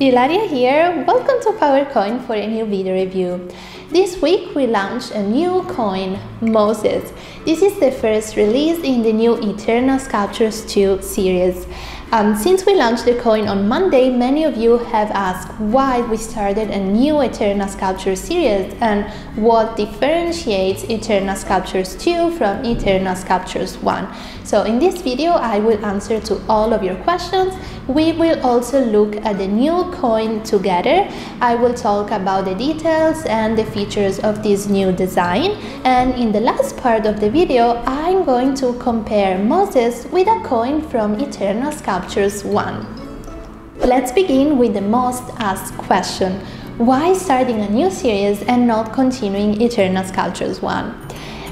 Ilaria here, welcome to PowerCoin for a new video review. This week we launched a new coin, Moses. This is the first release in the new Eternal Sculptures 2 series. Um, since we launched the coin on Monday, many of you have asked why we started a new Eternal Sculpture series and what differentiates Eternal Sculptures 2 from Eternal Sculptures 1. So in this video, I will answer to all of your questions. We will also look at the new coin together. I will talk about the details and the features of this new design. And in the last part of the video, I'm going to compare Moses with a coin from Eternal Sculptures 1. Let's begin with the most asked question. Why starting a new series and not continuing Eternal Sculptures 1?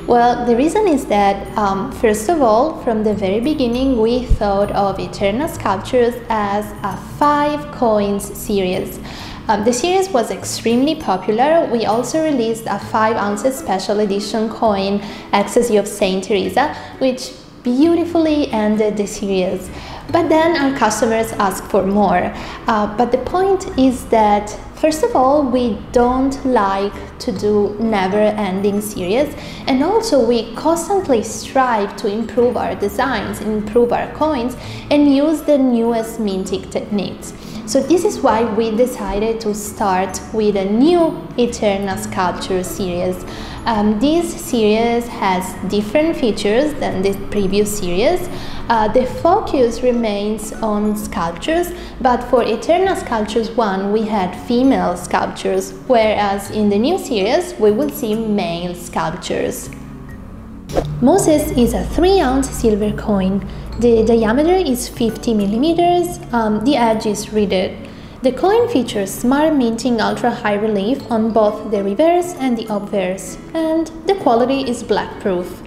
Well, the reason is that, um, first of all, from the very beginning, we thought of Eternal Sculptures as a five coins series. Um, the series was extremely popular. We also released a 5 ounces special edition coin, Ecstasy of Saint Teresa, which beautifully ended the series. But then our customers asked for more. Uh, but the point is that First of all, we don't like to do never-ending series and also we constantly strive to improve our designs, improve our coins and use the newest minting techniques. So this is why we decided to start with a new Eternal Sculpture series. Um, this series has different features than the previous series. Uh, the focus remains on sculptures, but for Eternal Sculptures 1 we had female sculptures, whereas in the new series we will see male sculptures. Moses is a 3 ounce silver coin. The diameter is 50 millimeters, um, the edge is reeded. The coin features smart minting ultra high relief on both the reverse and the obverse, and the quality is black proof.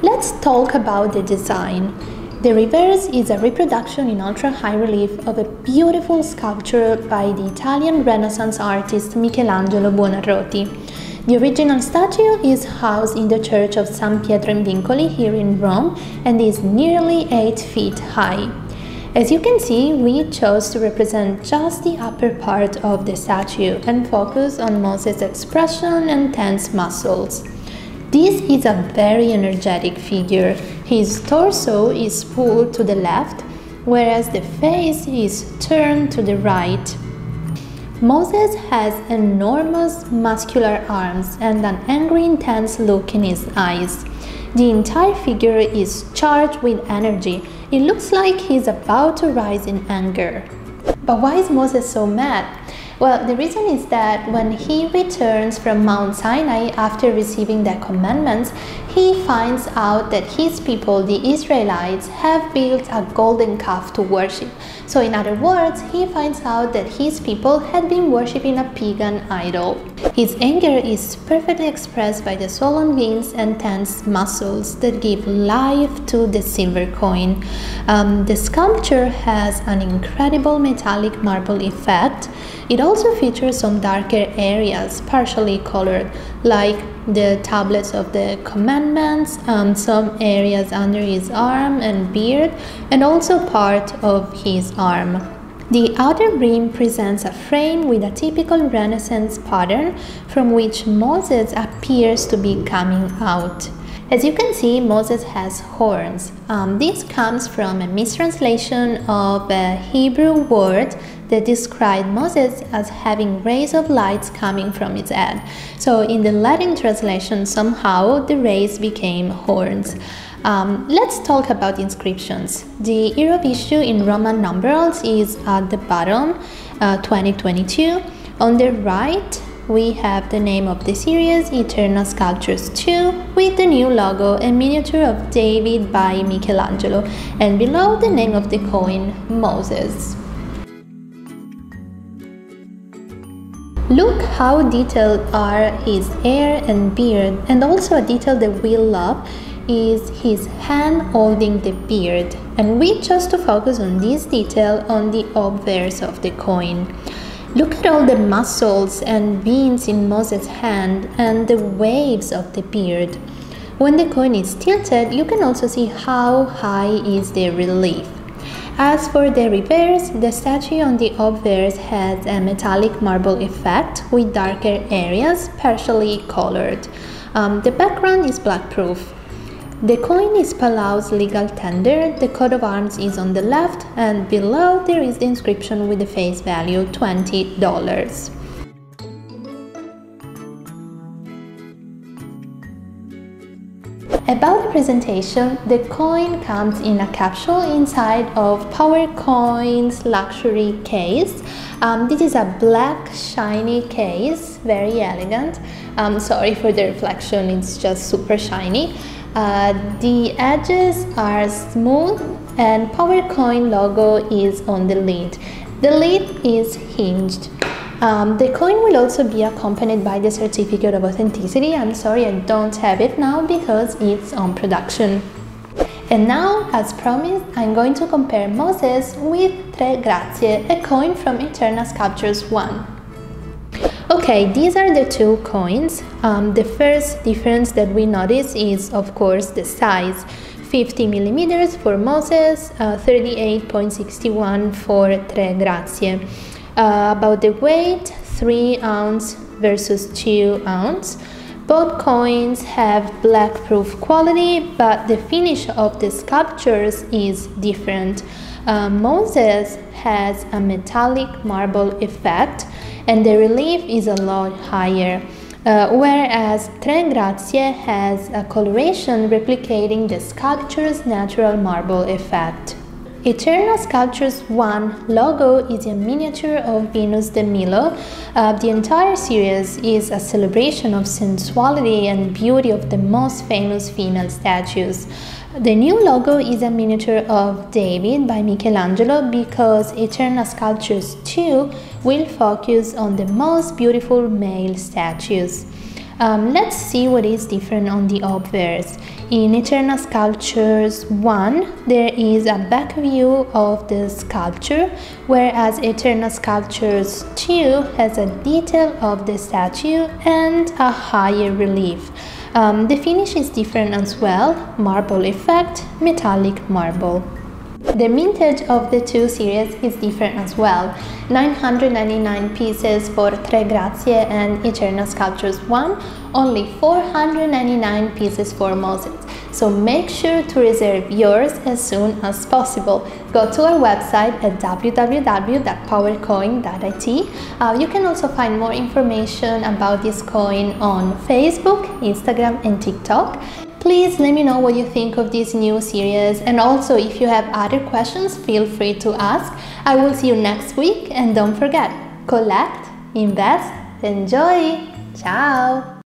Let's talk about the design. The reverse is a reproduction in ultra high relief of a beautiful sculpture by the Italian Renaissance artist Michelangelo Buonarroti. The original statue is housed in the Church of San Pietro in Vincoli here in Rome and is nearly 8 feet high. As you can see, we chose to represent just the upper part of the statue and focus on Moses' expression and tense muscles. This is a very energetic figure. His torso is pulled to the left, whereas the face is turned to the right. Moses has enormous muscular arms and an angry intense look in his eyes. The entire figure is charged with energy. It looks like he's about to rise in anger. But why is Moses so mad? Well, the reason is that when he returns from Mount Sinai after receiving the commandments, he finds out that his people, the Israelites, have built a golden calf to worship. So, in other words, he finds out that his people had been worshipping a pagan idol. His anger is perfectly expressed by the swollen veins and tense muscles that give life to the silver coin. Um, the sculpture has an incredible metallic marble effect. It also features some darker areas, partially colored, like the tablets of the commandments, um, some areas under his arm and beard, and also part of his arm. The outer rim presents a frame with a typical Renaissance pattern from which Moses appears to be coming out. As you can see, Moses has horns. Um, this comes from a mistranslation of a Hebrew word that described Moses as having rays of light coming from his head. So in the Latin translation, somehow the rays became horns. Um, let's talk about inscriptions. The year of issue in Roman numerals is at the bottom, uh, 2022. On the right, we have the name of the series, Eternal Sculptures 2, with the new logo and miniature of David by Michelangelo, and below the name of the coin, Moses. Look how detailed are his hair and beard and also a detail that we love is his hand holding the beard and we chose to focus on this detail on the obverse of the coin. Look at all the muscles and veins in Moses' hand and the waves of the beard. When the coin is tilted, you can also see how high is the relief. As for the reverse, the statue on the obverse has a metallic marble effect with darker areas partially colored. Um, the background is black proof. The coin is Palau's legal tender, the coat of arms is on the left, and below there is the inscription with the face value $20. About the presentation, the coin comes in a capsule inside of PowerCoin's luxury case. Um, this is a black shiny case, very elegant. Um, sorry for the reflection, it's just super shiny. Uh, the edges are smooth and PowerCoin logo is on the lid. The lid is hinged. Um, the coin will also be accompanied by the certificate of authenticity. I'm sorry I don't have it now because it's on production. And now, as promised, I'm going to compare Moses with Tre Grazie, a coin from Eternal Sculptures 1. Okay, these are the two coins. Um, the first difference that we notice is, of course, the size. 50 millimeters for Moses, uh, 38.61 for Tre Grazie. Uh, about the weight 3 ounce versus 2 ounce both coins have black proof quality but the finish of the sculptures is different uh, moses has a metallic marble effect and the relief is a lot higher uh, whereas Tre has a coloration replicating the sculpture's natural marble effect. Eternal Sculptures 1 logo is a miniature of Venus de Milo. Uh, the entire series is a celebration of sensuality and beauty of the most famous female statues. The new logo is a miniature of David by Michelangelo because Eternal Sculptures 2 will focus on the most beautiful male statues. Um, let's see what is different on the obverse. In Eternal Sculptures 1, there is a back view of the sculpture, whereas Eternal Sculptures 2 has a detail of the statue and a higher relief. Um, the finish is different as well, marble effect, metallic marble. The mintage of the two series is different as well. 999 pieces for Tre Grazie and Eternal Sculptures 1, only 499 pieces for Moses. So make sure to reserve yours as soon as possible. Go to our website at www.powercoin.it. Uh, you can also find more information about this coin on Facebook, Instagram, and TikTok. Please let me know what you think of this new series and also if you have other questions, feel free to ask. I will see you next week and don't forget, collect, invest, enjoy. Ciao!